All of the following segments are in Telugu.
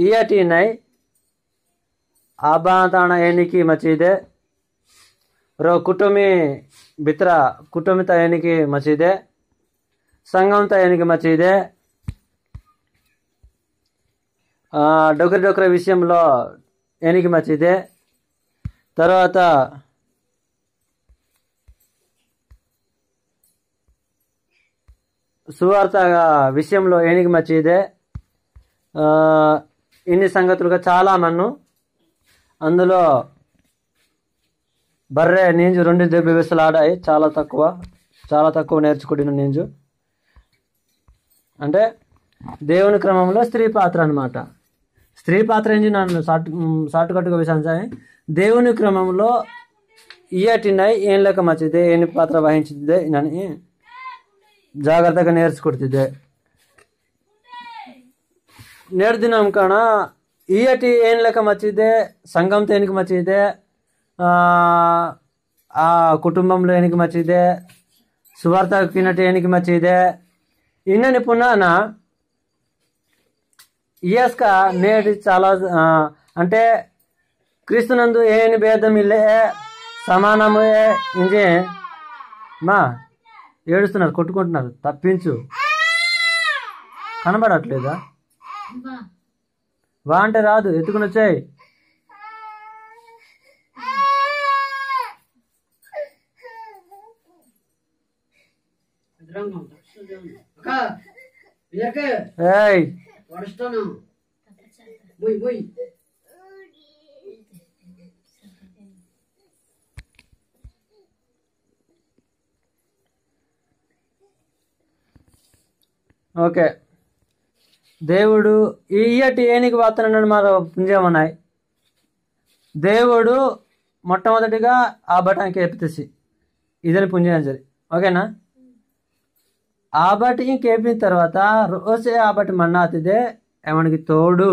ఇయటి నై అబాధాన ఎనికి మచీదే రో కుటుంబి బిత్ర కుటుంబిత ఎనికి మచీదే సంగంత ఎనికి మచీదే డొక్రి డొక్ర విషయంలో ఎనికి మచీదే తర్వాత సువార్త విషయంలో ఏనికి మచ్చిదే ఇన్ని సంగతులుగా చాలా మన్ను అందులో బర్రె నీంజు రెండు డెబ్బై వేసులు ఆడాయి. చాలా తక్కువ చాలా తక్కువ నేర్చుకుంటున్న నీంజు. అంటే దేవుని క్రమంలో స్త్రీ పాత్ర అనమాట స్త్రీ పాత్ర ఏంటి నన్ను? షార్ట్ షార్ట్ కట్గా విశాంచాయి దేవుని క్రమంలో ఇయటినై ఏం లెక్క మంచిదే ఏని పాత్ర వహించిద్దే నన్ను జాగ్రత్తగా నేర్చుకుంటుందే ನೇರ ದಿನ ಕಾಣ ಈಯಟಿ ಏನು ಲೆಕ್ಕ మర్చిదే సంఘం తేనికి ఆ కుటుంబంలో ఏనికి మచ్చిదే సువార్త సువార్తకినట్టు ఏనికి మచ్చిదే ఇన్న నిపుణాన ఇయస్క నేటి చాలా అంటే క్రీస్తునందు ఏని భేదం ఇల్లే సమానమే ఇంజే మా ఏడుస్తున్నారు కొట్టుకుంటున్నారు తప్పించు. కనబడట్లేదా? వా అంటే రాదు ఎత్తుకుని వచ్చాయి. ఓకే. దేవుడు ఈయటి ఏనికి వాతనని మన పుంజేమన్నాయి దేవుడు మొట్టమొదటిగా ఆ బటానికి ఎప్పితేసి ఇదని పుంజం సరి ఓకేనా? ఆ బటికి కేపిన తర్వాత రోజే ఆ బటి మన్నాతిదే ఏమనికి తోడు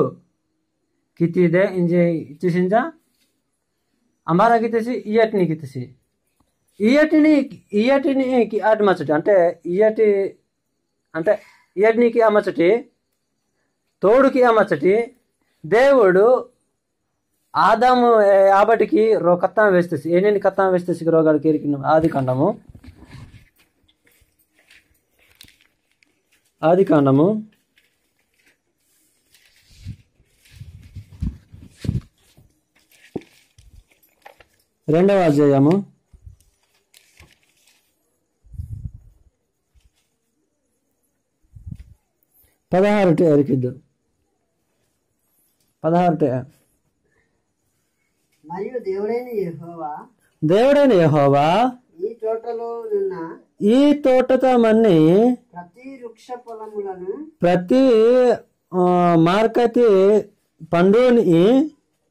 కితిదే ఇంజే ఇచ్చేసింజా అమ్మారా కితేసి ఇయ్యటిని కితేసి. ఇయటిని ఇయటిని అటు మచ్చటి అంటే ఇయటి అంటే ఇయటినికి అమ్మచటి తోడుకి అమర్చటి దేవుడు ఆదాము ఆబటికి రో కత్తం వేస్తేసి ఏనేని కత్తం వేస్తేసి రోగాడు కేరికిన ఆది కాండము? ఆది కాండము? రెండవ అధ్యాయము. పదహారు టే అరికిద్దు పదహారు మరియు దేవుడైన యెహోవా దేవుడైన యెహోవా ఈ తోటలో ఈ తోటతో మన్ని ప్రతి వృక్ష పొలములను ప్రతి మార్కతి పండుని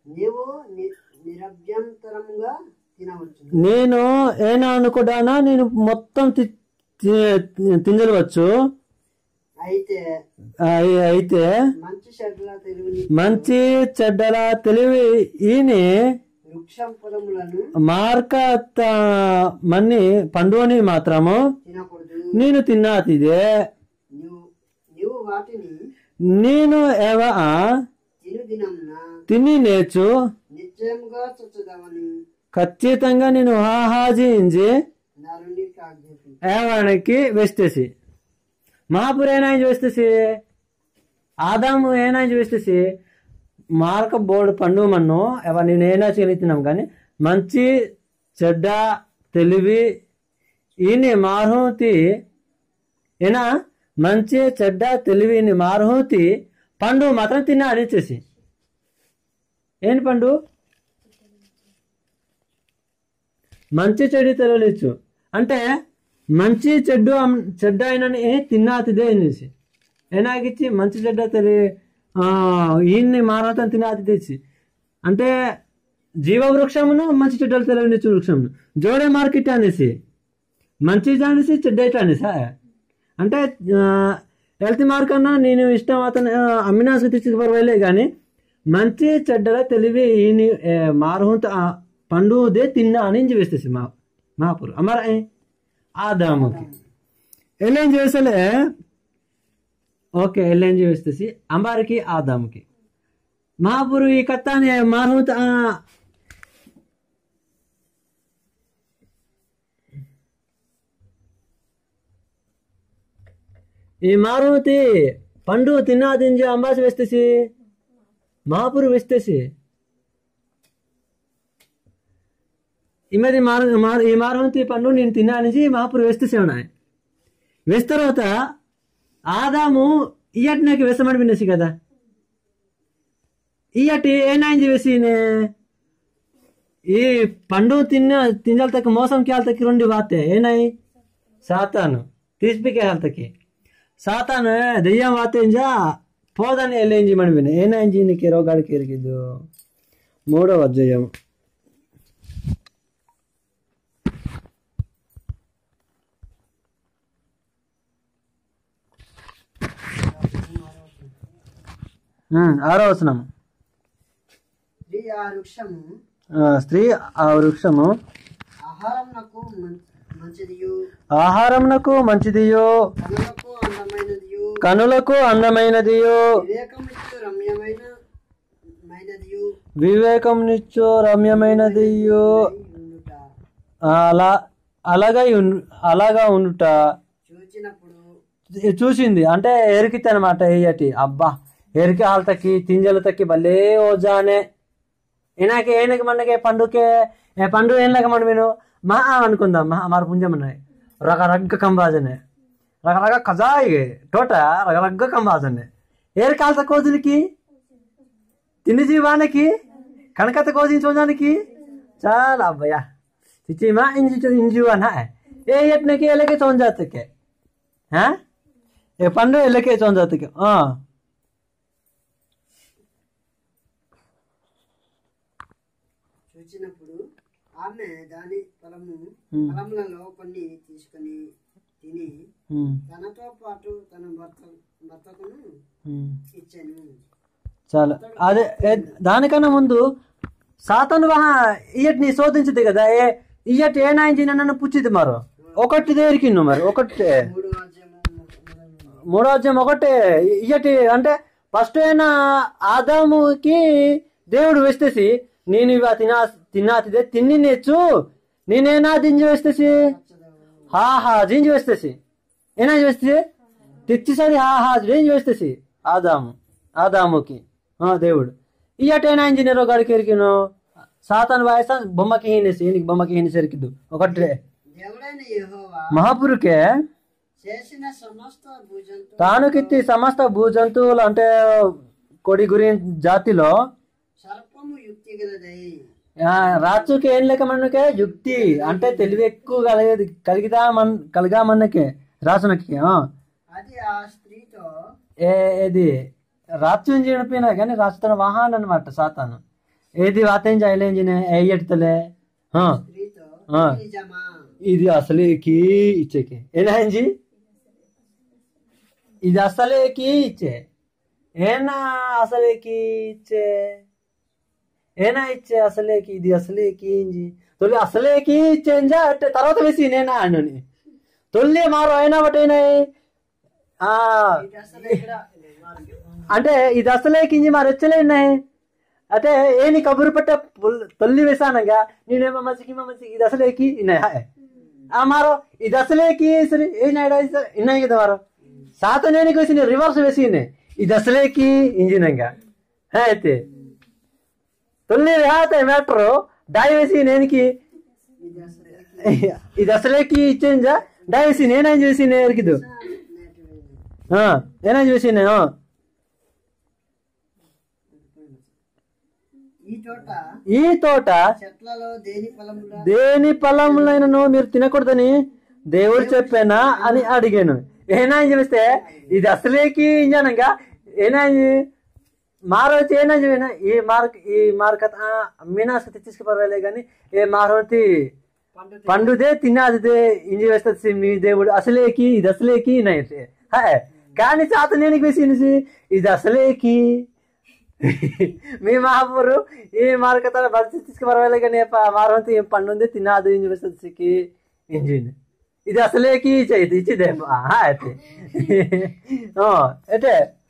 నీవు ని- నిరభ్యంతరముగా తినవచ్చు. నేను ఏనా అనుకున్నానా నేను మొత్తం తి- తి- తింజలవచ్చు అయితే అయి- అయితే మంచి చెడ్డల తెలివి ఈని మార్క మన్ని పండుని మాత్రము నేను తిన్నాతిదే. నీవు వాటిని నేను ఏవ తిను నేర్చు. ఖచ్చితంగా నేను నరుని ఆజ్ఞాపించు ఏవానికి వేస్తేసి మహాపురు ఏనాయి చూస్తేసి ఆదాము ఏనాయి చూస్తేసి మార్క బోర్డు పండు మన్ను నేను ఏనా చెల్లితున్నాం కానీ మంచి చెడ్డ తెలివి ఈయన మారుతి ఏనా? మంచి చెడ్డ తెలివిని మారుతి పండు మాత్రం తిన్నాడు ఇచ్చేసి ఏంటి పండు? మంచి చెడు తెలియచ్చు అంటే మంచి చెడ్డు చెడ్డ అయినని తిన్నాతిదే అనేసి. ఏనాగిచ్చి మంచి చెడ్డ తెలి ఈయన్ని మానవతం తినాతి తెచ్చి. అంటే జీవ వృక్షమును మంచి చెడ్డలు తెలియనిచ్చు వృక్షమును. జోడే మార్కెట్ అనేసి. మంచి అనేసి చెడ్డ అనేసా? అంటే హెల్త్ మార్క్ అన్నా నేను ఇష్టం అతను అమ్మినా అమ్మినాసుకు పర్వాలే కానీ మంచి చెడ్డల తెలివి ఈయన మారుహంత పండుదే తిన్నా అని వేస్తేసి మా మాపురు అమరా ఆదాముకి. ఎల్ఎన్ చేసలే ఓకే ఎల్ఎన్ చేసేసి అంబారికి ఆదాముకి. మహాపురు ఈ కత్తాని మాను ఈ మారుతి పండు తిన్నా తింజ అంబాసి వేస్తేసి మహాపురు వేస్తేసి. ఈ మరి మారు మారు ఈ మారువంతి పండు నేను తిన్నానిసి మహాపురు వేస్తేసి ఉన్నాయి వేసిన తర్వాత ఆదాము ఇయ్యటి నాకు వేసమని వినేసి కదా ఇయ్యటి ఏనాయించి వేసినే ఈ పండు తిన్న తింజాలతకి మోసం కేళ్ళతకి రెండు వాతే ఏనాయి సాతాను తీసిపికే హెల్తకి ಸಾತಾನ ದೆಯ್ಯ ಮಾತೆಂಜ పోదని ఎల్లేంజి మనం విన ఏనాంజి నీకు ఇరవగాడికి ఎరిగిద్దు మూడవ అధ్యాయం ఆరో వచనం స్త్రీ ఆ వృక్షము ఆ, స్త్రీ ఆ వృక్షము ఆహారం నాకు మంచిదియు. ఆహారమునకు మంచిదియో కనులకు అందమైనదియు. మైనదియు. వివేకంనిచ్చు రమ్యమైనదియో అలా అలాగా అలాగా ఉండుట. చూసింది అంటే ఎరికితే అనమాట ఏయటి. అబ్బా हेरके हाल तक तिंजल तक बल्ले ओ जाने। इना के एनक मन के, पंडु के, ए, पंडु एनक मन मेनो। महा अनकुंदा महा मार पुंजा मन है। रग रग कंबाजने रग रग खजाई गे टोटा रग रग कंबाजने हेर काल तक ओजन की? तिन जीवान की? कनक तक ओजन सो की? चल अब भैया। चिची मा इंज इंज वन है। ए यतने के लेके सो जात के। हैं? हाँ? ए, पंडु लेके सो जात के। हाँ। ఫలము ఫలములలో కొన్ని తీసుకుని తిని తనతో పాటు తన భర్త భర్తకును ఇచ్చాను. చాలా. అదే దానికన్నా ముందు సాతను వహ ఇయట్ని శోధించింది కదా ఏ ఇయ్యటి ఏ నాయించి నన్ను పుచ్చింది మరి? ఒకటి దేరికిన్ను మరి ఒకటే. మూడో అధ్యాయం ఒకటే. ఇయటి అంటే ఫస్ట్ అయినా ఆదాముకి దేవుడు వేస్తేసి నేను ఇవా తినా తిన్నా తిదే నేర్చు నేనేనా దీని వేస్తేసి హా హా జింజి ఏనా చూస్తే తెచ్చిసరి హాహా హా జింజి వేస్తేసి ఆదాము ఆదాముకి దేవుడు ఇయ్యటైనా ఇంజనీర్ గారికి ఎరికిను సాతాను వాయస బొమ్మకి హీనేసి ఈయనకి బొమ్మకి హీనేసి ఎరికిద్దు ఒకటే మహాపురుకే తాను మహాపురుకే సమస్త భూ జంతువులు అంటే కొడి గురి జాతిలో సర్పము యుక్తి రాజుకి ఏం లేక మనకే యుక్తి. అంటే తెలివి ఎక్కువ కలిగేది కలిగిదా మన కలిగా మనకే రాసునకి. అది ఆ స్త్రీతో. ఏది? రాత్రి చెప్పినా కానీ రాజు తన వాహనం అనమాట సాతాను. ఏది వాతేం స్త్రీతో ఆ. "ఇది అసలేకి ఇచ్చేకి. ఏనాంజి ఇది అసలేకి ఇచ్చే. ఏనా అసలేకి ఇచ్చే? ఏనా ఇచ్చే అసలేకి ఇది అసలేకి ఇంజి తొలి అసలేకి ఇచ్చేంజా అంటే తర్వాత వేసి నేనా అని తొల్లి మారు అయినా ఆ. అంటే ఇది అసలేకి ఇంజి మరి వచ్చలేనాయి అంటే ఏని కబురు పట్టే తొల్లి వేసానగా? నేనేమో మంచికి మంచికి ఇది అసలేకి ఇన్నాయి? ఆ మారో ఇది అసలేకి సరే ఏనాడా ఇన్నాయి కదా మారో? సాతనేనికి వేసి రివర్స్ వేసి ఇది అసలేకి ఇంజినంగా అయితే. తొల్లి వేతే మ్యాటర్. డాయ్ వేసి నేనికి ఇది అసలు ఇది అసలేకి ఇచ్చేంజా డాయ్ వేసి నేనేం చేసి నేను ఎరికిదు? నేటివేది. ఏనేం చేసి నేను? ఈ తోట ఈ తోట చెట్లలో దేని ఫలములైనను మీరు తినకూడదని దేవుడు చెప్పానా అని అడిగాను. ఏనా చేస్తే ఇది అసలేకి ఇంజనంగా ఏనా మారోతి ఏనా చెప్పిన ఈ మార్క్ ఈ మార్కత్ మీనాస్ తెచ్చుకు పర్వాలే కానీ ఏ మారోతి పండు పండుదే తిన్నదిదే ఇంజి వేస్తుంది మీ దేవుడు అసలేకి ఇది అసలేకి నైతే హాయ్ కానీ చాత నేను వేసి ఇది అసలేకి మీ మహాపూరు ఈ మార్కత బలిసి తీసుకు పర్వాలే కానీ మారవంతి ఏం పండు ఉంది తిన్నది ఇంజి వేస్తుంది ఇంజిన్ ఇది అసలేకి ఇచ్చేది ఇచ్చిదే అయితే అయితే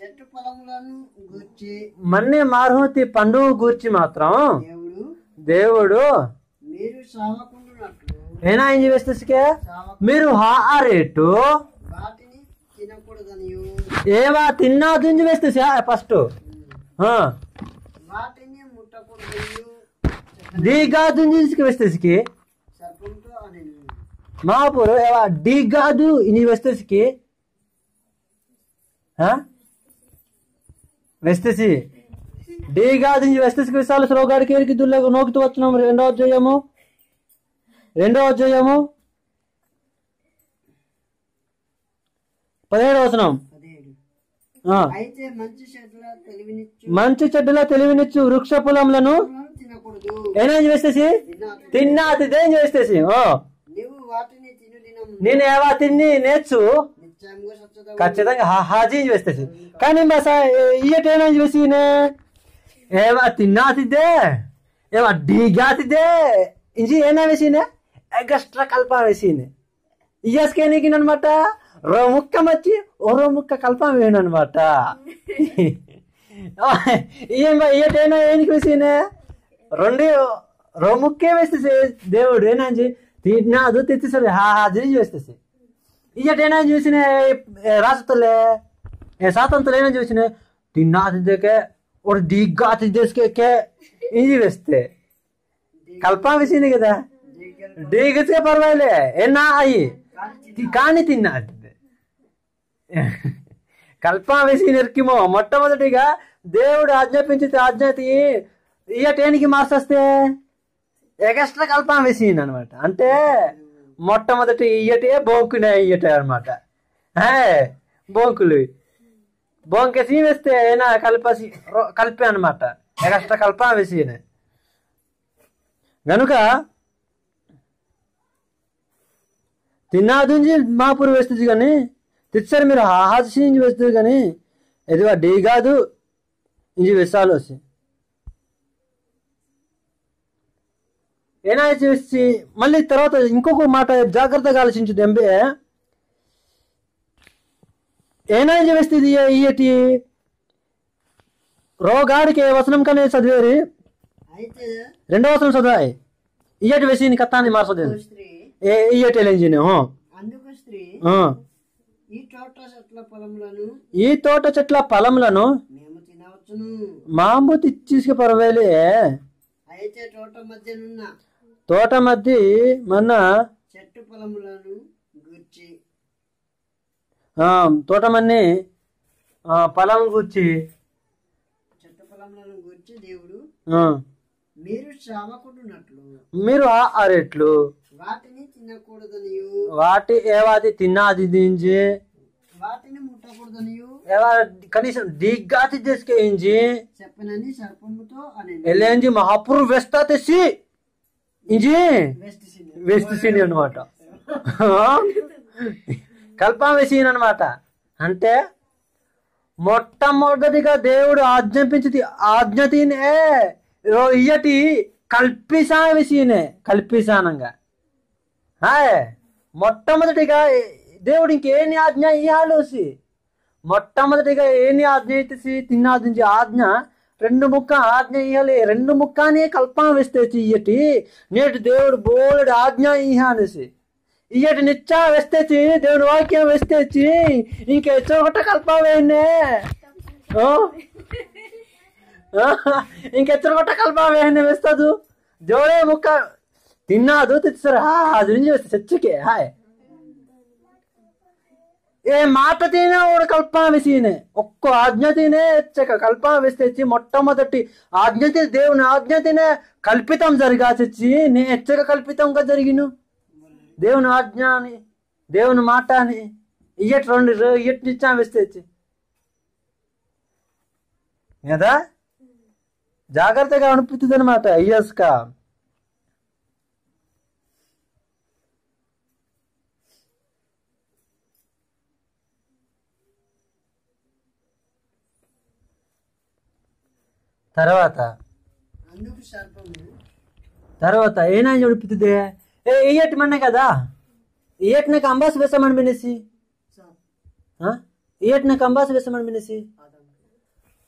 చెట్టు పొలములను గూర్చి మన్ని మారుతి పండుగ గూర్చి మాత్రం దేవుడు మీరు ఏనా ఏం సావ మీరు హా రేటు వాటిని తినకూడదనియు. ఏవా తిన్నా దుంజి వేస్తేసి ఫస్ట్. డీగా దుంజి వేస్తేసికి సర్పంతో అని మాపురు ఏవా డీగాదు ఇని వేస్తేసికి వేస్తేసి డీగాదు ఇని వేస్తేసికి విశాల శ్రోగాడికి ఎరికి దుల్లకు నోకుతూ వచ్చినాము రెండో అధ్యాయము రెండో అధ్యాయము పదిహేడు వచనం. అయితే మంచి చెడ్డల తెలివినిచ్చు వృక్ష పొలములను తినకూడదు ఏనేం చేస్తేసి తిన్నా తిదేం చేస్తేసి ఓ నేను ఏవా తిని నేర్చు ఖచ్చితంగా. హా- హాజీ చేస్తేసి కానీ బస ఇయ్యట ఏమేం చేసి ఏవా తిన్నా తిద్దే? ఏవా డీగా తిద్దే? ఇంజి ఏనా వేసినే ఎగస్ట్రా కల్ప వేసినే ఇయ్యస్కేనికి అనమాట రో ముక్క మచ్చి ఓ రో ముక్క కల్ప వేయనమాట ఏం ఇయ్యటైనా ఏనికి వేసినే రెండు రో ముక్కే వేస్తే దేవుడు ఏనాంచి తిన్నాదు తెచ్చేసరి హా హాజరీ వేస్తేసి ఇయ్యటైనా చూసిన రాసతులే ఏ సాతంతులు ఏమైనా చూసిన? తిన్నా తిద్దకే ఒక డిగ్గా తిద్దేసుకే ఇది వేస్తే. కల్పా వేసింది కదా. డీగతే పర్వాలే ఏనా అయ్యి కానీ తిన్నా తిద్దే కల్పా వేసి నెరికిమో మొట్టమొదటిగా దేవుడు ఆజ్ఞాపించితే ఆజ్ఞాతి ఇయ్యటేనికి మార్చేస్తే. ఎగస్ట్రా కల్పం వేసింది అనమాట అంటే మొట్టమొదటి ఇయ్యటే బొంకునే ఇయ్యటే అనమాట బొంకులు బొంకేసి వేస్తే ఏనా కల్పసి రో- కలిపే అనమాట ఎగస్ట్రా కల్ప వేసి గనుక తిన్నాదుంజి మాపురు వేస్తుంది కానీ తెచ్చారు మీరు హాసించి వేస్తుంది కానీ ఎదుగా డీ కాదు ఇంజి విషయాలు వచ్చి చేసి మళ్ళీ తర్వాత ఇంకొక మాట జాగ్రత్తగా ఆలోచించు ఎంబే ఏనా చేస్తుంది ఇయటి రోగాడికి ఏ వచనం కానీ చదివేరి? అయితే రెండో వచనం చదివాయి. ఇయటి వేసి కత్తాన్ని మార్చదు ఏ ఇయటి స్త్రీ. ఈ తోట చెట్ల తినవచ్చును. మాంబు తెచ్చేసి పర్వాలే అయితే తోట మధ్యనున్న తోట మధ్య మన చెట్టు పొలములను గూర్చి ఆ, తోట మన్ని ఆ, ఫలం గుచ్చి చెట్టు పొలములను గూర్చి దేవుడు మీరు చావకుండునట్లు మీరు ఆ అరెట్లు. వాటిని తినకూడదనియు. వాటి ఏవాది తిన్నాది దించి వాటిని ముట్టకూడదనియు. ఏవా కనీసం దిగ్గాతి చేసుకేయించి చెప్పనని సర్పముతో అని మహాపురు వెస్తా తెసి ఇంజి వెస్ట్ సిని అనమాట కల్పం వేసిన అనమాట అంటే మొట్టమొదటిగా దేవుడు ఆజ్ఞాపించి ఆజ్ఞతీనే రో- ఇయ్యటి కల్పిసా విషయనే కల్పిసానంగా హాయ్ మొట్టమొదటిగా దేవుడు ఇంకేని ఆజ్ఞ ఇయ్యాలోసి మొట్టమొదటిగా ఏని ఆజ్ఞ ఇచ్చేసి తిన్నాదించి ఆజ్ఞ రెండు ముక్క ఆజ్ఞ ఇయ్యాలి. రెండు ముక్కనే కల్పన వేస్తే ఇయ్యటి నేటి దేవుడు బోలెడు ఆజ్ఞ ఇయ్య అనేసి. ఇయ్యటి నిచ్చా వేస్తేచి దేవుడు వాక్యం వేస్తేచి ఇంకే చోట కల్ప వేయనే ఓ? ఇంకెచ్చర కొట్ట వేస్తాదు. దేవుడే ముక్క తిన్నాదు తెచ్చారు అది నుంచి వేస్తే చచ్చికే. హాయ్. ఏ మాట తినే ఓడు కల్పన వేసినే ఒక్క ఆజ్ఞ తినే ఎచ్చక కల్పన వేస్తే మొట్టమొదటి ఆజ్ఞతి దేవుని ఆజ్ఞ తినే కల్పితం జరిగా చచ్చి నే ఎచ్చక కల్పితంగా జరిగిను. దేవుని ఆజ్ఞ అని దేవుని మాట అని ఇయ్యటి రెండు ఇయ్యటి నిచ్చా వేస్తే కదా జాగ్రత్తగా అనిపిస్తుంది అనమాట అయ్యస్క. తర్వాత? తర్వాత ఏనాయన ఉడిపితుంది ఏ మన్నే కదా? ఇయ్యటి నాకు అంబాస్ వేసామని వినేసి స- ఇయ్యటి నాకు అంబాస్ వేసామని వినేసి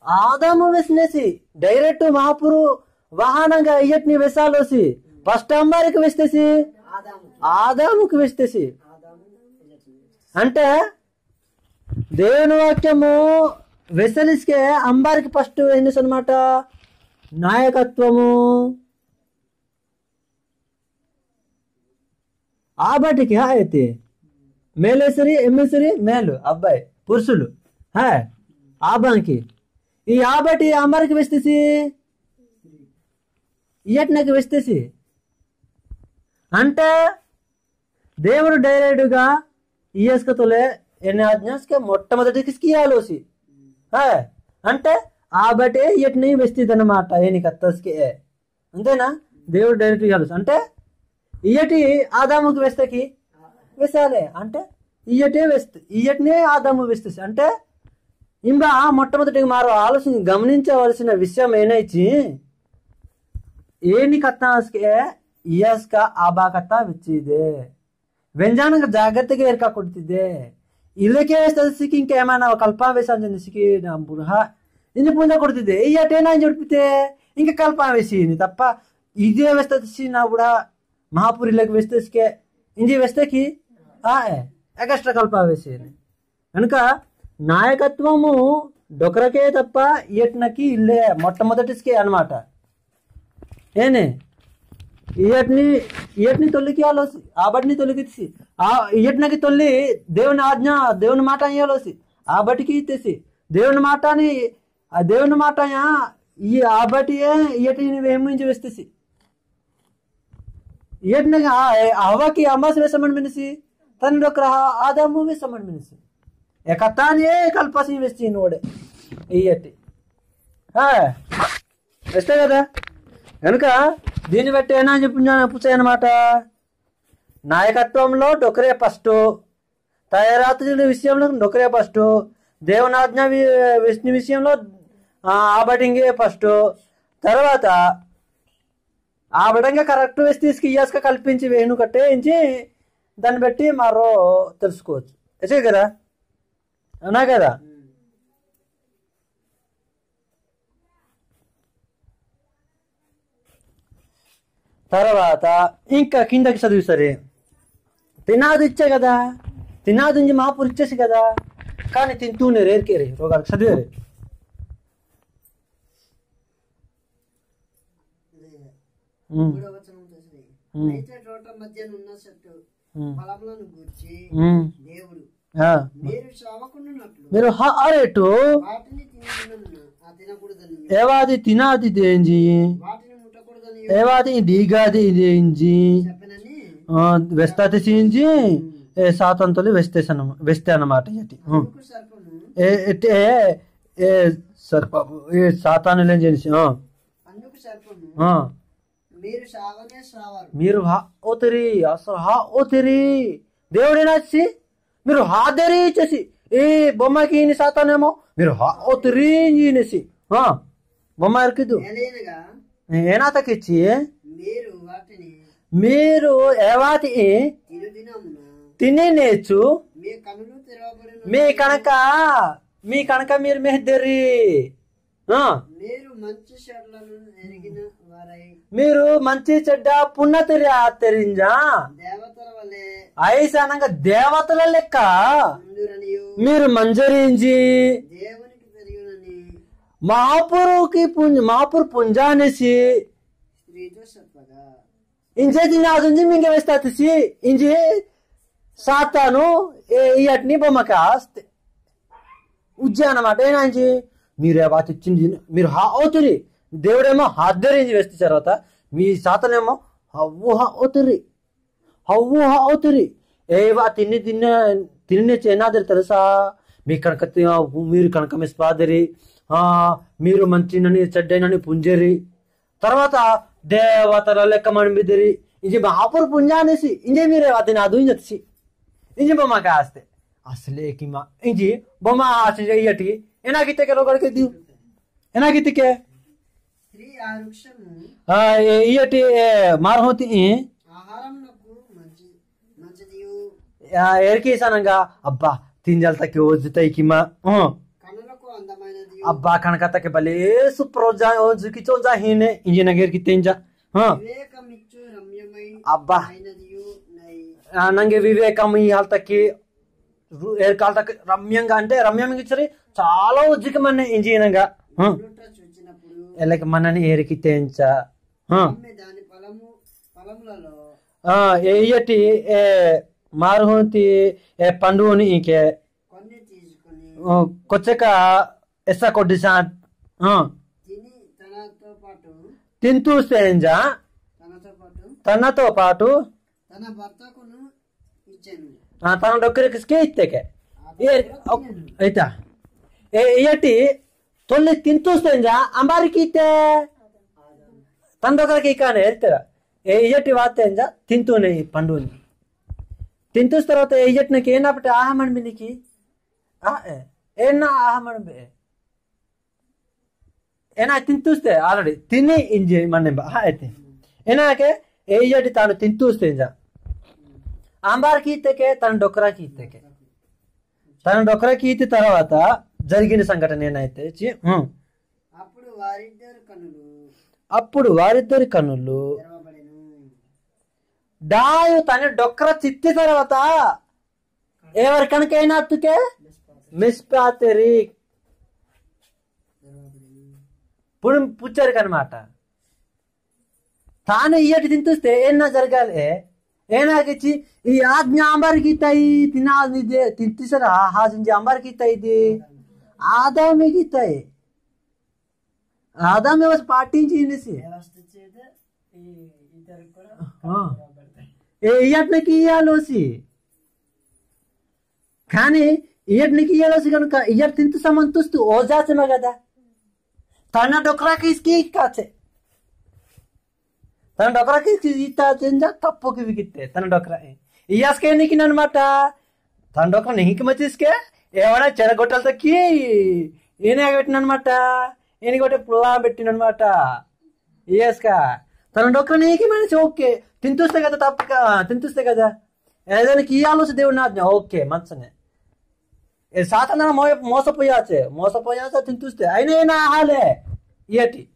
ఆదాము. వేసినేసి డైరెక్ట్ మహాపురు వాహనంగా ఇయ్యటిని వేసాలోసి ఫస్ట్ అంబారికి వేస్తేసి ఆదాము. ఆదాముకి వేస్తేసి. అంటే దేవుని వాక్యము వెసలిస్కే అంబారికి ఫస్ట్ ఏం అనమాట నాయకత్వము. ఆబటికి హా అయితే మేలేసరి ఎమ్మెసరి మేలు. అబ్బాయి పురుషులు. హా ఆబానికి. ఈ ఆబటి అంబారికి వేస్తేసి? ఇయట్నకి వేస్తేసి? అంటే దేవుడు డైరెక్ట్గా ఇయస్కతోలే ఎన్ని ఆజ్ఞాస్కే మొట్టమొదటి స్కీయాలోసి. అంటే ఆ బటే ఇయటిని వెస్తుంది అనమాట ఏని కత్తస్కి అంతేనా దేవుడు డైరెక్ట్ ఇవ్వాలి అంటే ఇయటి ఆదాముకి వేస్తకి వేసాలే అంటే ఇయటే వేస్తే ఇయటినే ఆదాము వేస్తేసి అంటే ఇంకా మొట్టమొదటిగా మారు ఆలోచన గమనించవలసిన విషయం ఏనైచి ಏನಿ ಕತ್ತಾಸ್ಗೆ ಇಯಸ್ಕ ಆಬಾಕತ್ತ ವಿಚ್ಚಿದೆ ವ್ಯಂಜನಕ್ಕೆ ಜಾಗ್ರತೆಗೆ ಏರ್ಕ ಕೊಡ್ತಿದ್ದೆ ileke ఏమైనా kemana చెంది సిక్కి namburha నిన్న పూజ కొడుతుంది అటేనా అని చెప్పితే ఇంకా కల్పం వేసింది తప్ప ఇదే వేస్తే నా కూడా మహాపురిలోకి వేస్తేకే ఇంజీ వేస్తేకి ఎక్స్ట్రా కల్ప వేసేది కనుక నాయకత్వము డొకరకే తప్ప ఎట్నకి ఇల్లే మొట్టమొదటికే అనమాట ఏనే ఇయట్ని ఇయట్ని తొలికి ఆలోసి ఆబటిని తొలగిసి ఆ ఇయట్నకి తొల్లి దేవుని ఆజ్ఞ దేవుని మాట అయ్యాలోసి ఆబటికి ఇచ్చేసి దేవుని మాటని ఆ దేవుని మాట ఈ ఆబటి ఇయటిని వేమించి వేస్తేసి ఇయట్నకి అవ్వకి అమ్మాసి వేసమని మినిసి తండ్రి ఒక ఆదాము వేసమని మినిసి ఎకత్తానే కల్పసి వేసి నోడే ఇయటి వేస్తే కదా కనుక దీన్ని బట్టి ఏనా చెప్పి అనమాట నాయకత్వంలో డొకరే ఫస్ట్. తయారాత్రి విషయంలో డొకరే ఫస్ట్. దేవనాజ్ఞ విష్ణు విషయంలో ఆబటింగే ఫస్ట్. తర్వాత ఆ విధంగా కరెక్ట్ వేసి తీసుకు ఇయాస్క కల్పించి వేణు కట్టేయించి దాన్ని బట్టి మరో తెలుసుకోవచ్చు. కదా? అవునా కదా? తర్వాత ఇంకా కిందకి చదివి సరే. తినాదు ఇచ్చే కదా. తినాదు ఇంజి మాపూరు ఇచ్చేసి కదా. కానీ తింటూనే రేరికే రే రోగాలకు చదివేరే. మీరు అరేటు ఏవాది తినాది దేంజి? ఏ సాతంతలు వెస్తేసన వెస్తే అన్నమాట ఇయటి ఉమ్. అందుకు సర్పము ఏ సర్పము ఏ సాతానులేం చేసి. మీరు హా ఓతిరి అసలు హా ఓతిరి దేవుడేనా వచ్చి మీరు హాదరి ఇచ్చేసి ఏ బొమ్మకి ఈయన సాతానేమో మీరు హా ఓతిరి ఈయనేసి బొమ్మ ఎరికిద్దు ఏలైనగా ఏనాతకిచ్చి మీరు ఏవాతి తిని నేర్చు. మీ కనుక మీ కనుక మీరు మెహద్దరి మీరు మంచి చెడ్డ పున్నతిరి తెరింజా దేవతల వలె ఐసానంగా దేవతల లెక్క మీరు మంజరించి మహాపురుకి పుంజ మహాపురు పుంజ అనేసి స్త్రీతో చెప్పగా ఇంజే తినాదుంజి మింగ వేస్తా తీసి ఇంజి సాతాను ఇయట్ని బొమ్మకి ఆస్తే ఉజ్జా అన్నమాట ఏనాంచి మీరు ఏవాత ఇచ్చింది మీరు హా అవుతురి దేవుడేమో హాద్దరించి వేస్తే తర్వాత మీ సాతనేమో హవ్వు హా అవుతురి హవ్వు హా అవుతురి ఏవా తిని తిన్న తిని ఏనాదరి తెలుసా మీ కనుక తి- మీరు కనుక మీ స్పాదరి ఆ, మీరు మంచినని చెడ్డైనని పుంజరి. తర్వాత దేవతల లెక్క మనిమిదిరి ఇంజి మహాపురు పుంజానేసి ఇంజే మీరే అతని అదు ఇంజి ఇంజి బొమ్మ కాస్తే. అసలే కిమా ఇంజి బొమ్మ చెయ్యటి. ఏనాకిత్తెకే లోగడికి దివు. ఏనాకిత్తెకే స్త్రీ ఆ వృక్షము ఆ, ఏ- ఇయ్యటి మారహోతి ఆహారంకు మంచి మంచిదియు. ఎరికేసానంగా అబ్బా తింజల్తకి ఓజుతాయి కిమా ఉం. కనులకు అబ్బా కనకత్తకి భలే సూపర్ ఓజా ఓజుకి చోజా హీనే ఇంజి నగేరికి తెంజా హా వివేకమిచ్చు రమ్యమై అబ్బా అయినదియు నై ఆ, ನಂಗೆ వివేకం ఈ హాల్తకి ఏర్కాలతకి రమ్యంగా అంటే రమ్యంగా ఇచ్చరి చాలా పురుట చూచినప్పుడు ఎలకి మనని ఏరికి తెంచ ఏ మారుహోతి ఏ పండుని ఇంకే కొచ్చక यसको दिशा तिन्तु सेन्जा तनातो पाटु तन डक्कर किसके इत्ते के ऐता ए यति तोले तिन्तु सेन्जा अंबार कीते तन डक्कर की कान हेरतेरा ए यति बात तेन्जा तिन्तु ने पंडु ने तिन्तु स्तरो ते यति ने केना पटे आहमन मिनी की आ ए एना आहमन बे ఏనా తింటూస్తే ఆల్రెడీ తిని ఇంజి మన అయితే ఏనాకే ఇయ్యటి తాను తింటూస్తేంజ అంబార్కి ఇత్తకే తన డొక్కరాకి ఇత్తకే తన డొక్కరాకి ఇత్తి తర్వాత జరిగిన సంఘటన ఏనైతే. అప్పుడు వారిద్దరు కనులు. డాయు తన డొక్కర చిత్తి తర్వాత. ఎవరి కనుకైనా అత్తుకే? మిస్పాతరి పుడు పుచ్చరికి అనమాట తాను ఇయ్యటి తింటూస్తే ఏనా జరగాలి ఏనాకిచ్చి ఈ ఆజ్ఞ అంబారికి ఇస్తాయి తినాలి ఇదే తింటిసరా హాజించి అంబారికి ఇస్తాయి ఇది ఆదామికి ఇస్తాయి ఆదామి వచ్చి పాటించి ఇన్నేసి వ్యవస్థ చేత ఈ ఇద్దరు కూడా ఆ. ఏ ఇయ్యట్లకి ఇయ్యాలోసి కానీ ఇయ్యట్నికి ఇయ్యాలోసి కనుక ఇయ్యట్ తింటు సమంతుస్తూ ఓజాచన కదా తన డొకరాకి ఇసుకి కాచే తన డొకరాకి ఇచ్చాచంజ తప్పుకి విగితే తన డొకరా ఇయ్యాస్కే నీకు అనమాట తన డొకరా నీకు మచ్చిస్కే ఏమైనా చెడగొట్టాలకి ఈయన పెట్టినమాట ఈయన కొట్టే పుల్లా పెట్టినమాట ఇయస్కా తన డొక్కర నీకు మనిషి ఓకే తింటూస్తే కదా తప్పక తింటూస్తే కదా ఏదైనా ఇయ్యాలోసి దేవుడు నా ఆజ్ఞ ఓకే మంచనే సాతన మోసపోయాచే మోసపోయాచ తింటూస్తే ఆయన ఏనా ఆహాలే? ఏటి?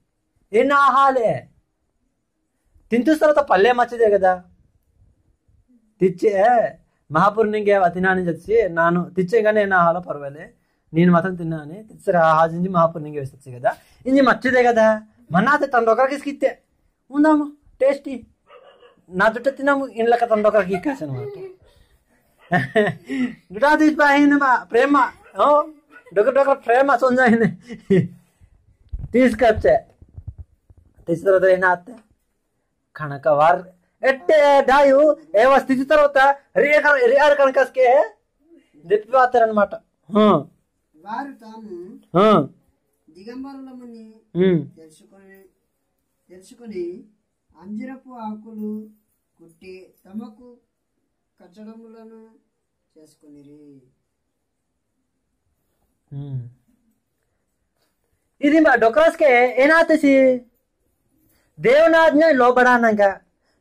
ఏనా ఆహాలే? తింటూ తర్వాత పల్లె మచ్చదే కదా. తెచ్చే మహాపురు నింగే తినాని చచ్చి నాను తెచ్చేగానే ఏనా ఆహాలో పర్వాలే. నేను మాత్రం తిన్నాను తెచ్చరా ఆహాజించి మహాపురు నింగే వేసి కదా. ఇది మచ్చదే కదా. మన్నాతే తండొకరికి ఇస్తే ఉందాము టేస్టీ. నా జుట్ట తిన్నాము ఇండ్లక తండొకరికి ఇక్కాసనమాట गुटा दिस पाहिनमा प्रेम हो डोकर डोकर प्रेम समझाइने తీస్ కప్చే తీసిన తర్వాత అయినా ఆత్తే కనక వార్ ఎట్టే దాయు ఏవ స్థితి తర్వాత రియర్ రియర్ కనకస్కే దిప్పిపోతారనమాట వారు తాము తెలుసుకొని తెలుసుకొని అంజరపు ఆకులు కుట్టి తమకు కట్టడములను చేసుకుని ఇది మా డొకాస్కే ఏనాతసి? దేవుని ఆజ్ఞ లోబడానంగ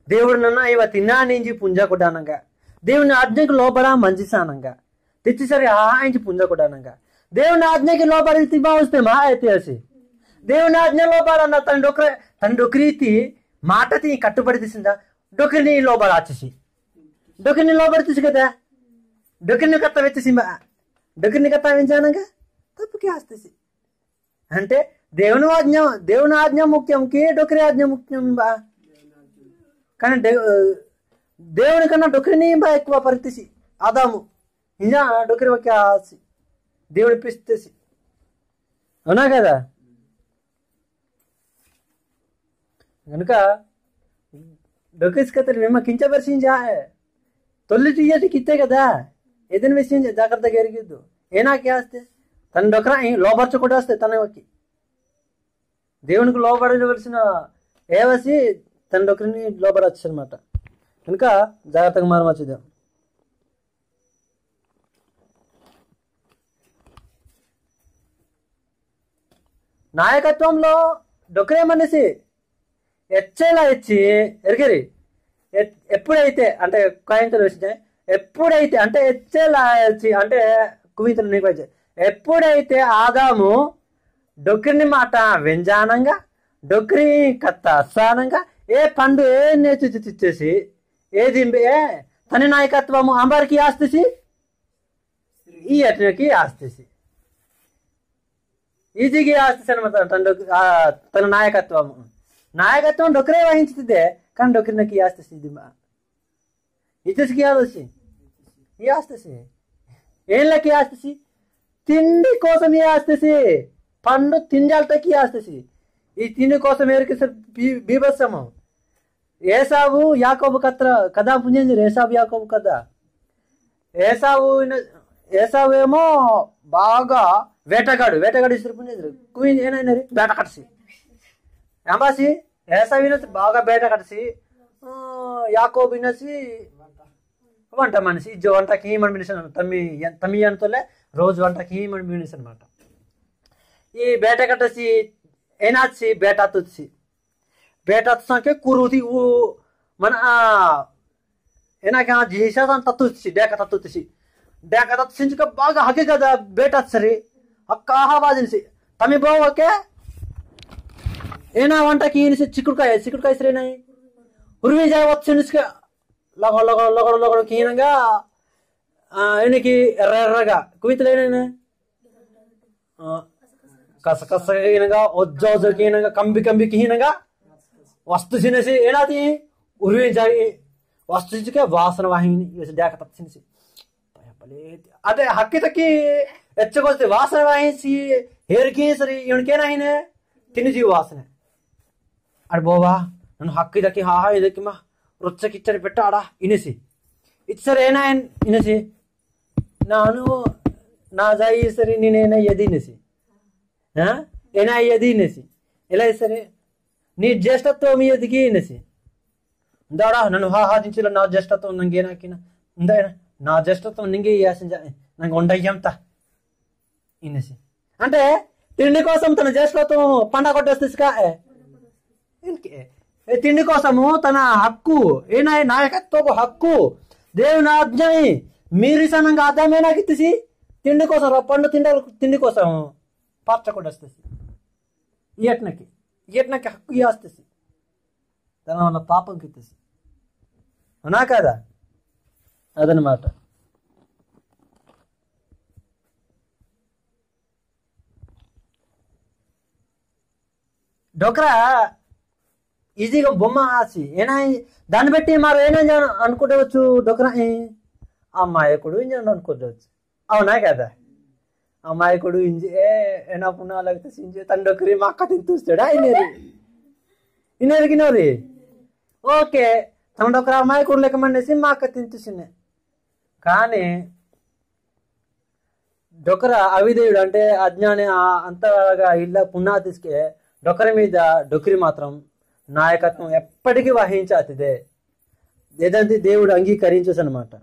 దేవుడు నన్న ఇవ తిన్నానించి పుంజకుడానంగ దేవుని ఆజ్ఞకు లోబడా మంచిసానంగ తెచ్చిసరి ఆయించి పుంజకుడానంగ దేవుని ఆజ్ఞకి లోబడి తిబావస్తే మా అయితే దేవుని ఆజ్ఞ లోబడన్న తన డొక్ర తన డొక్రీతి మాటతి కట్టుబడి తీసిందా? డొక్రిని లోపడాచేసి లోబడ వచ్చేసి డొక్రిని లోబడి తీసి కదా డొక్రిని కత్త వెచ్చేసి డొక్రిని కత్త వెంచానంగా తప్పుకి ఆస్తేసి అంటే దేవుని ఆజ్ఞ దేవుని ఆజ్ఞ ముఖ్యం కే డొకరి ఆజ్ఞ ముఖ్యం బా కానీ దే- దేవుని కన్నా డొకరిని బా ఎక్కువ పరిస్థితి ఆదాము ఇంకా డొకరి ఒకే ఆసి దేవుని పిస్తేసి అవునా కదా కనుక డొకేసుకతలు మేము కించపరిచించా తొలి టీయటికి ఇస్తే కదా. ఏదైనా విషయం జాగ్రత్తగా ఎరిగిద్దు. ఏనాకే వస్తే తన డొకరా లోపరచకుండా వస్తాయి తనకి దేవునికి లోబడవలసిన ఏవసి తన డొకరిని లోబడచ్చు అనమాట కనుక జాగ్రత్తగా మనం వచ్చేద్దాం నాయకత్వంలో డొకరేమనేసి ఎచ్చేలా ఇచ్చి ఎరిగరి. ఎప్పుడైతే అంటే కాయింతలు వచ్చినాయి ఎప్పుడైతే అంటే ఎచ్చేలా అంటే కువింతలు నీకు వచ్చాయి. ఎప్పుడైతే ఆదాము డొక్కిని మాట వ్యంజానంగా డొక్కిరి కత్త అస్థానంగా ఏ పండు ఏ నేర్చి ఏ ఏది ఏ తన నాయకత్వము అంబరికి ఆస్తిసి? ఈ అతనికి ఆస్తిసి. ఈజీగా ఆస్తిసి అనమాట తన తన నాయకత్వము. నాయకత్వం డొక్కరే వహించుతుందే కానీ డొక్కరినకి ఆస్తిసి ఇది ఇచ్చేసికి ఆలోచి ఈ ఆస్తిసి ఏళ్ళకి ఆస్తిసి తిండి కోసం ఏ ఆస్తిసి పండు తిండాలకి ఆస్తిసి ఈ తిండి కోసం ఏరికి బీభత్సము ఏసావు యాకోబు కత్ర కథ పుంజంజరు ఏసావు యాకోబు కథ ఏసావు ఏసావు ఏమో బాగా వేటగాడు వేటగాడు ఇస్తారు పుంజంజరు కుయిన్ ఏనైనది వేట కట్సి అంబాసి ఏసవినసి బాగా బయట కడిసి యాకోబినసి వంట మనిషి ఇజ్జో వంటకి ఏమని మినిషన్ తమ్మి తమ్మి అంతలే రోజు వంటకి ఏమని మినిషన్ అనమాట ఈ బేట కట్టసి ఏనాచి బేట తుచ్చి బేట తుసంకే కురుది ఊ మన ఏనాక జీసాదం తత్తుచ్చి డేక తత్తుచ్చి డేక తత్తుసించుక బాగా హగి కదా బేట సరి అక్క ఆవాజించి తమి బావకే एना वनटा कि चिकुड़का है इस रही जाए वे इसके लगो लगो लगो लगो कि इनकी कस कस ओज की की वस्तु से एना वाहिनी हकी तकी हेच्चे वासन सर इवन तीन जीव ಅಡ್ ಬೋವಾ ನಾನು ಹಕ್ಕಿದಕ್ಕೆ ಹಾ ಹಾ ಇದಕ್ಕೆ ಮಾ ರುಚ್ಚಕ್ಕಿಚ್ಚರಿ ಬೆಟ್ಟ ಆಡ ಇನಿಸಿ ಇದು ಸರಿ ಏನಾಯನ್ ಇನಿಸಿ ನಾನು ನಾ ಜಾಯಿ ಸರಿ ನೀನೇನ ಎದಿ ಇನಿಸಿ ಹಾ ಏನ ಎದಿ ಇನಿಸಿ ಎಲ್ಲ ಸರಿ ನೀ ಜ್ಯೇಷ್ಠತ್ವ మీ ఎదిగి ఇనిసి ఉందాడా నన్ను హా హా దించిలో నా జ్యేష్ఠత్వం ನಂಗೇನಾಕಿನ ఉందా నా జ్యేష్ఠత్వం నింగే యాసించ నాకు ఉండయ్యంత ఇనేసి అంటే తిండి కోసం తన జ్యేష్ఠత్వం పండ కొట్టేస్తా తిండి కోసము తన హక్కు ఏనా నాయకత్వపు హక్కు దేవుని ఆజ్ఞని మీరిసనంగా అర్థమే నాకు ఇచ్చేసి తిండి కోసం పండు తిండి తిండి కోసం పార్చకుండా కొట్టేస్తుంది ఈయట్నకి ఈయట్నకి హక్కు ఇస్తేసి తన వల్ల పాపం కిత్తేసి అవునా కాదా? అదనమాట డోక్రా ఈజీగా బొమ్మ ఆసి. ఏనా దాన్ని బట్టి మరి ఏనా అనుకుంటవచ్చు డోక్రా అమ్మాయకుడు ఇంజన్ అనుకుంటవచ్చు అవునా కదా? అమ్మాయకుడు ఇంజి ఏనా పునా లేకపోతే సింజి తన డొక్కరి మా అక్క తింటూస్తాడా ఇనేరి ఇనేరికినోరి ఓకే. తన డొక్కర అమ్మాయకుడు లెక్కమనేసి మా అక్క తింటూసినే కానీ డొకర అవిధేయుడు అంటే అజ్ఞాని అంతగా ఇళ్ళ పునాదిస్కే డొకర మీద డొకరి మాత్రం నాయకత్వం ఎప్పటికీ వహించాతిదే ఏదంటే దేవుడు అంగీకరించేసి అనమాట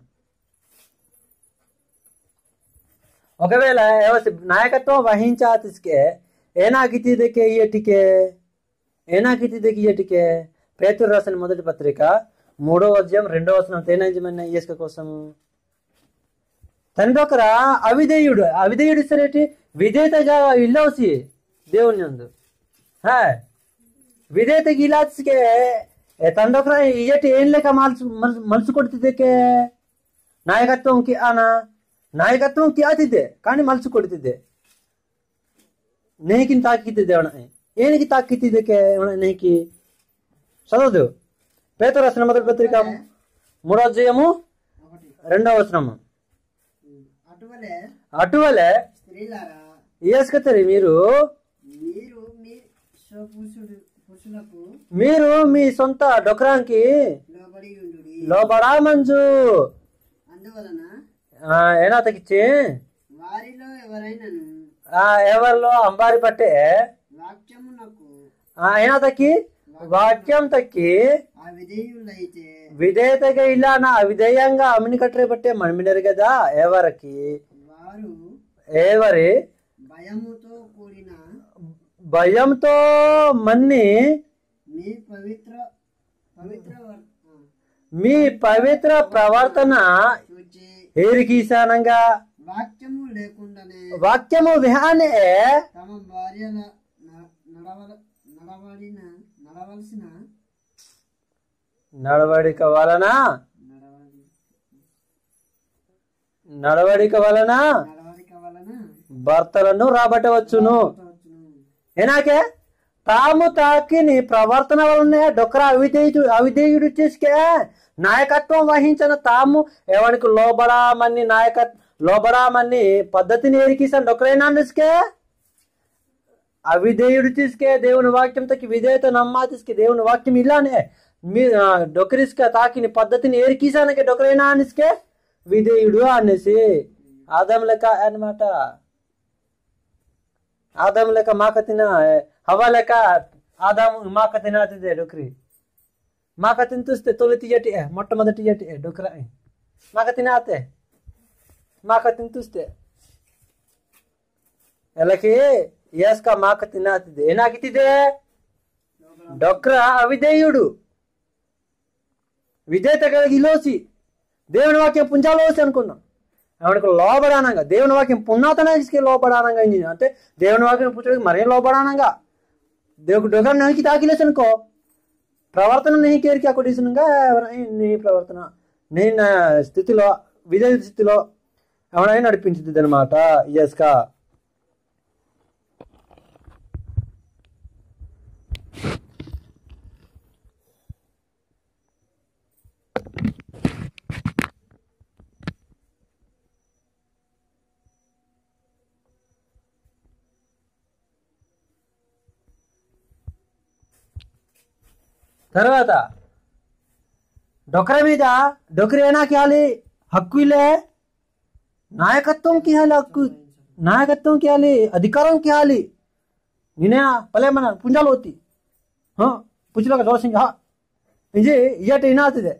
ఒకవేళ నాయకత్వం నాయకత్వం వహించాతిస్కే ఏనాగితిదకే ఇయటికే ఏనాగితిదకి ఇయటికే పేతురు రాసిన మొదటి పత్రిక మూడో అధ్యాయం రెండో వచనం తేనంజమన్న ఇయస్క కోసము. తండ్రి ఒకర అవిధేయుడు అవిధేయుడు సరేటి విధేతగా ఇల్లవసి దేవుని ఉంది ಹಾ విదేత గిలాత్స్కే ఏ తండ్రి ఇజటి ఏం లేక మాల్చు మలుసు కొడుతుందేకే నాయకత్వం కి అనా నాయకత్వం ఆతిదే కానీ మలుసు కొడుతుందే నేకిన్ తాకితిద్దే అవన ఏనికి తాకితిద్దేకే నేకి చదవదు పేదరాసిన మొదటి పత్రిక మురాజయము రెండవ వచనము అటువలే స్త్రీలారా ఏసుకతారు మీరు మీరు మీ సొంత డొక్రాంకి లోబడి ఉండుడి లోబడా మంజు అందువలన ఆ, ఏనాతకిచ్చి? వారిలో ఎవరైనాను ఆ, ఎవరిలో? అంబారి పట్టే. అయినా తక్కి వాక్యం తక్కి విధేయతగా ఇలా నా అవిధేయంగా అమ్మిని కట్టరే పట్టే మనమినరు కదా ఎవరికి? వారు ఎవరి? భయముతో భయంతో మన్ని మీ పవిత్ర పవిత్ర వర్- ఆ, మీ పవిత్ర ప్రవర్తన చూచి ఏరికీసానంగా వాక్యము లేకుండానే వాక్యము విహానే తమ నడవడిన నడవలసిన నడవడిక వలన? నడవడిక వలన? భర్తలను రాబట్టవచ్చును. వచ్చును. ఏనాకే? తాము తాకిని ప్రవర్తన వలనే డొక్కర అవిధేయుడు అవిధేయుడు చేసుకే నాయకత్వం వహించిన. తాము ఎవరికి లోబడామని నాయక లోబడామని పద్ధతిని ఎరికిసాను డొక్కరైనా తీసుకే అవిధేయుడు తీసుకే దేవుని వాక్యం తక్కి విధేయత నమ్మా తీసుకే దేవుని వాక్యం ఇలానే మీ డొక్కరిస్క తాకిని పద్ధతిని ఏరికీసానకే డొక్కరైనా అనిస్కే విధేయుడు అనేసి. ఆదం లెక్క అన్నమాట. ಆದಾಮ್ ಲೆಕ್ಕ ಮಾಕತಿನ ಹವ ಲೆಕ್ಕ ಆದಾಮ್ ಮಾಕತಿನ ಆತಿದೆ ಡೊಕ್ರಿ ಮಾಕತಿನ ತುಸ್ತೆ ತೊಲಿತಿ ಜಟಿ ಮೊಟ್ಟಮೊದಟಿ ಜಟಿ ಡೊಕ್ರ ಮಾಕತಿನ ಆತೆ ಮಾಕತಿನ ತುಸ್ತೆ ಎಲ್ಲಕ್ಕೆ ಯಸ್ಕ ಮಾಕತಿನ ಆತಿದೆ ಏನಾಗಿತ್ತಿದೆ ಡೊಕ್ರ ಅವಿಧೇಯುಡು విధేయత కలిగి ఇలోసి దేవుని వాక్యం పుంజాలోసి అనుకున్నాం ఆవిడకు లోబడానంగా. దేవుని వాక్యం పున్నాతనానికి లోబడానంగా ఇంజిన్ అంటే దేవుని వాక్యం పుచ్చడానికి మరేం లోబడానంగా? దేవుడు డొగర్ నరికి తాకిలేసి అనుకో ప్రవర్తన నీ కేరికి అక్కడేసినగా నీ ప్రవర్తన. నీ స్థితిలో విజయ స్థితిలో ఎవడైనా నడిపించింది అనమాట ఎస్కా తర్వాత డొకర మీద డొకరేనాకి హాలి హక్కులే నాయకత్వంకి హాలి హక్కు నాయకత్వంకి హాలి అధికారంకి హాలి నేనే పలే మన పుంజాలు అవుతాయి పుంజులకు జోసింగ్ హా ఇది ఇయట ఇనా అవుతుంది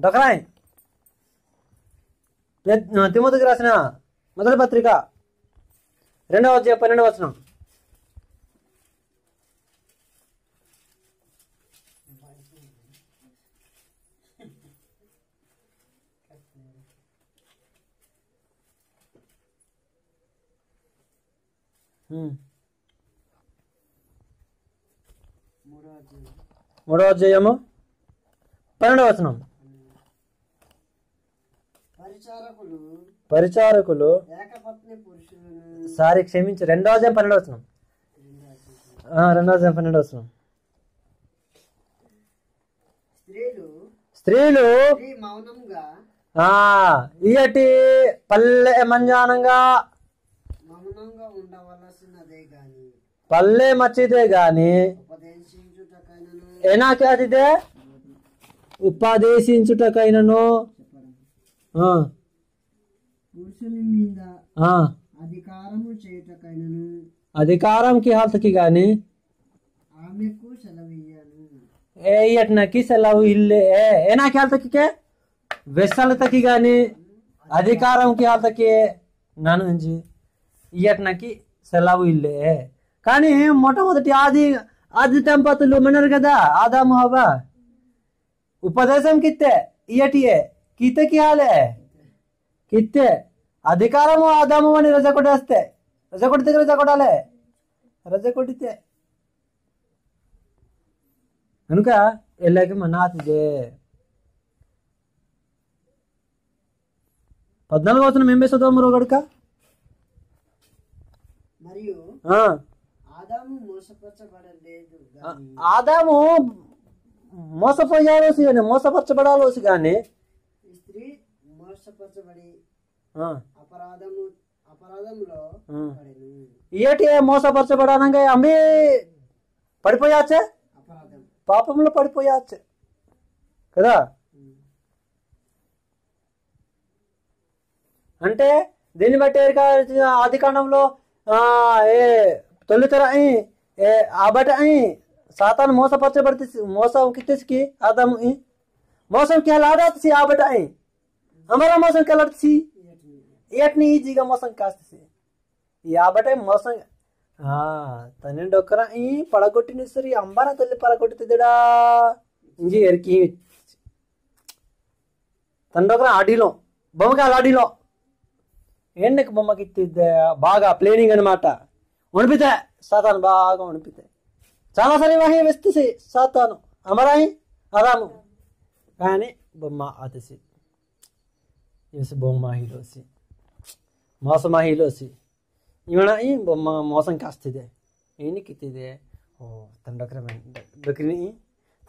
డొకరాయి తిమ్మతికి రాసిన మొదటి పత్రిక రెండవ పన్నెండవ వచనం మూడో అధ్యాయము పన్నెండవ వచనం. పరిచారకులు పరిచారకులు ఏకపత్ని పురుషులను సారి క్షమించి రెండవ అధ్యాయం పన్నెండవ వచనం. ఆ, రెండవ అధ్యాయం పన్నెండవ వచనం. స్త్రీలు స్త్రీలు స్త్రీ మౌనంగా ఆ ఇయటి పల్లె మంజానంగా పల్లె మచ్చిదే గాని ఉపదేశించుటకైనను అదిదే ఉపదేశించుటకైనను. పురుషుని మీద ఆ, అధికారము చేయుటకైనను. అధికారంకి హాల్తకి గాని ఆమెకు ఏ ఇయట్నకి సెలవు ఇల్లే. ఏ ఏనాకి హాల్తకి వెస్సలతకి గాని అధికారంకి హాల్తకి. నన్ను ఇయట్నకి సెలవు ఇల్లే. కానీ మొట్టమొదటి ఆది ఆది దంపతులు మన్నారు కదా ఆదాము హవ్వ? ఉపదేశం కిత్తే ఇయటియే కితకి హాలే. కిత్తే అధికారము ఆదాము అని రజ కొట్టేస్తే రజ కొడితే రజ కొట్టాలే రజ కొడితే కనుక వెళ్ళాక మనాతిదే పద్నాలుగు వచనం ఏం వేస్తుందో మరో గడుక? మరియు ఆ, ఆదాము మోసపోయాలోసి కానీ మోసపరచబడాలోసి కానీ స్త్రీ మోసపరచబడి అపరాధము అపరాధంలో ఏటి మోసపరచబడానంగా అమ్మి పడిపోయాచే? పాపంలో పడిపోయాచే. కదా? అంటే దీన్ని బట్టి ఎరిక ఆది కాండంలో ఆ, ఏ తొలితర అయి ఏ ఆబట అయి సాతాను మోసపరచబడితే మోసం కిత్తేసికి ఆదాము ఈ మోసం కేలాడతసి ఆబట అయి అమరా మోసం కేలాడతసి ఏట్ని ఈజీగా మోసం కాస్తసి ఈ ఆబట మోసం ఆ తన డొక్కర ఈ పడగొట్టిన సరి అంబార తల్లి పడగొట్టుతుందిడా ఇంజి ఎరికి తన డొక్కర ఆడిలో బొమ్మకాయలు ఆడిలో ఎన్నకి బొమ్మకి ఇత్తిద్దే బాగా ప్లేనింగ్ అనమాట ఉణిపితే సాతాను బాగా ఉణిపితే చాలా సరే వాహి వేస్తేసి సాతాను అమరాయి అరాము కానీ బొమ్మ ఆతసి ఇసి బొమ్మ హీలోసి మోసమ హీలోసి ಇವಣ ಈ ಬೊಮ್ಮ ಮೋಸಂ ಕಾಸ್ತಿದೆ ಏನಕ್ಕೆ ಇತ್ತಿದೆ ಓ ತಂಡಕ್ರೆ డొక్కిని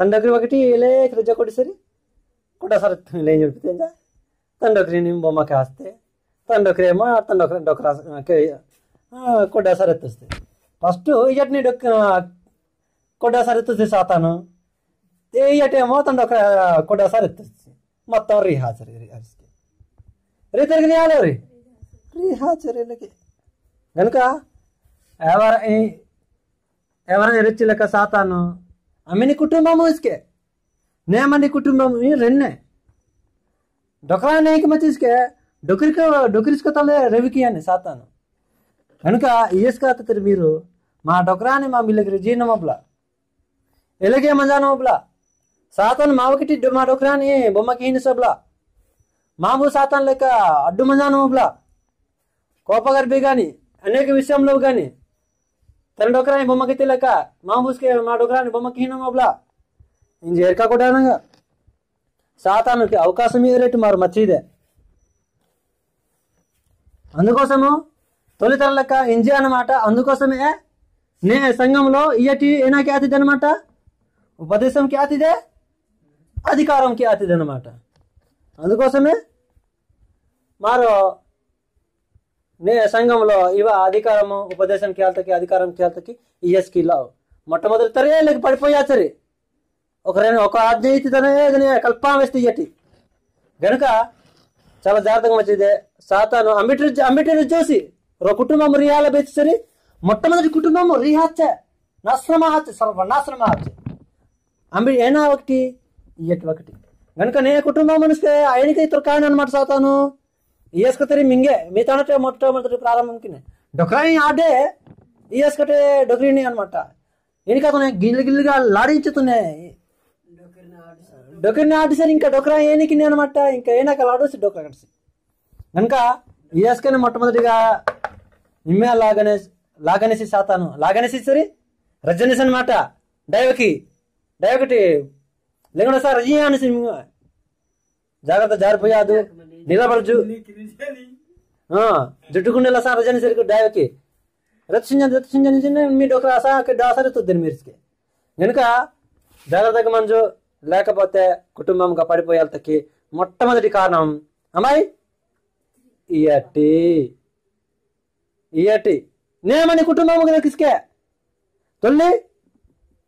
తన డొక్కిరి ఒకటి లే రజ కొట్టి సరి కూడా సరే లేని చెడిపితే తన డొక్కిని బొమ్మ కాస్తే తన డొక్కిరి ఏమో తన డొక్కర డొక్కర కొడ్డ సరే ఎత్తొస్తే ఫస్ట్ ఇయటిని డొక్క కొడ్డ సరే ఎత్తుస్తే సాతాను ఇయటేమో తన డొక్కర కొడ్డ సరే ఎత్తొస్తే మొత్తం రీహాజరు అరిసికి రీ తిరిగి రీ రీహాజరులకి గనుక ఎవర ఎవరైనా ఎరచిలక సాతాను అమ్మిని కుటుంబము ఇసుకే నేమని కుటుంబం ఈ రెండే డొకరా నేకి మచ్చిస్కే డొకరిక డొకరిస్కొతలే రవికి అని సాతాను కనుక ఇయస్కాత మీరు మా డొకరాని మా మిల్లకి జీర్ణమబ్ల ఎలాగే మంజానమబ్ల సాతాను మావకిటి మా డొకరాని బొమ్మకి హీనసబ్ల మాము సాతాన్ లెక్క అడ్డు మంజానమబ్ల కోపగర్భి కానీ అనేక విషయంలో కానీ తన డొకరాని బొమ్మకి తెలియక మామూసుకే మా డొకరాని బొమ్మకి హీనమబ్లా ఇంక ఎరక కూడా సాతానుకి అవకాశం ఏరేటు మారు మర్చిదే. అందుకోసము తొలితరం లెక్క ఇంజి అన్నమాట. అందుకోసమే నే సంఘంలో ఇయటి ఏనాకి ఖ్యాతిది అనమాట ఉపదేశంకి ఆతిదే అధికారంకి ఆతిది అనమాట అందుకోసమే మారు నే సంఘంలో ఇవ అధికారము ఉపదేశం కేల్తకి అధికారం కేల్తకి ఈఎస్కి లావు. మొట్టమొదటి తరే లేక పడిపోయా సరే. ఒకరైనా ఒక ఆజ్ఞ ఇచ్చితేనే ఏదైనా కల్పన వేస్తే ఇయ్యటి గనుక చాలా జాగ్రత్తగా మంచిదే సాతాను అంబిటి అంబిటి చూసి కుటుంబం రియాల బెచ్చి సరి మొట్టమొదటి కుటుంబం రిహాచ్చే నాశ్రమ హచ్చే అంబి ఏనా ఒకటి ఇయట్ ఒకటి కనుక నే కుటుంబం మనిషికి ఆయనకి ఇతరు కాయన అనమాట సాతాను ఇయస్కతరి మింగే మిగతా మొట్టమొదటి ప్రారంభంకి డొక్రాని ఆడే ఇయస్కటే డొక్రీని అనమాట ఇనకతోనే గిల్లు గిల్లుగా లాడించుతున్నాయి డొకరిని ఆడి డొక్రీని ఆడిసారి ఇంకా డొక్రా ఏనికి అనమాట ఇంకా ఏనాక లాడోసి డొక్రా కడిసి కనుక ఇయస్కని మొట్టమొదటిగా నిమ్మే లాగనే లాగనేసి సాతాను. లాగనేసి సరి? రజనీస్ అనమాట డైవకి డైవకటి లేకుండా సార్ రజీ అనేసి జాగ్రత్త జారిపోయాదు. నిలబడచ్చు ఆ, జుట్టుకుండేలా సార్ రజనీ సరికి డైవకి రక్షించండి రక్షించండి మీ డొకరా సా డాసరి మీరుకి కనుక జాగ్రత్తగా మంజు లేకపోతే కుటుంబంగా పడిపోయేంతకి మొట్టమొదటి కారణం అమ్మాయి? ఇయటి ఇయటి. నేమని కుటుంబం కిస్కే తొల్లి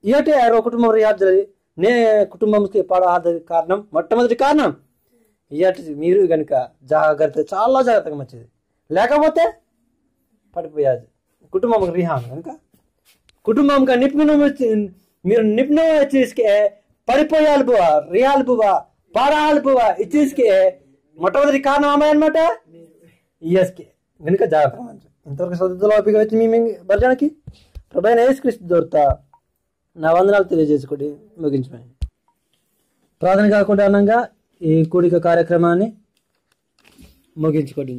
ఇయటి ఆరో కుటుంబం రియాజరి నే కుటుంబంకి పడాద కారణం మొట్టమొదటి కారణం ఇయటి మీరు కనుక జాగ్రత్త చాలా జాగ్రత్తగా మంచిది లేకపోతే పడిపోయాది. కుటుంబం రిహాన్ కనుక కుటుంబం నిపుణం వచ్చి మీరు నిపుణం తీసుకే పడిపోయాలి బువా రియాలి బువా పాడాలి బువా ఇచ్చేసికే మొట్టమొదటి కారణం అమ్మాయి అనమాట ఇయస్కే. వెనుక జాగ్రత్త మంచిది ఇంతవరకు సదుతుల ఓపిక వచ్చి మీ భర్జనకి? ప్రభైన యేసుక్రీస్తు దొరుకుతా నా వందనాలు తెలియజేసుకోండి ముగించమని ప్రార్థన కాకుండా అనంగా ఈ కూడిక కార్యక్రమాన్ని ముగించుకోండి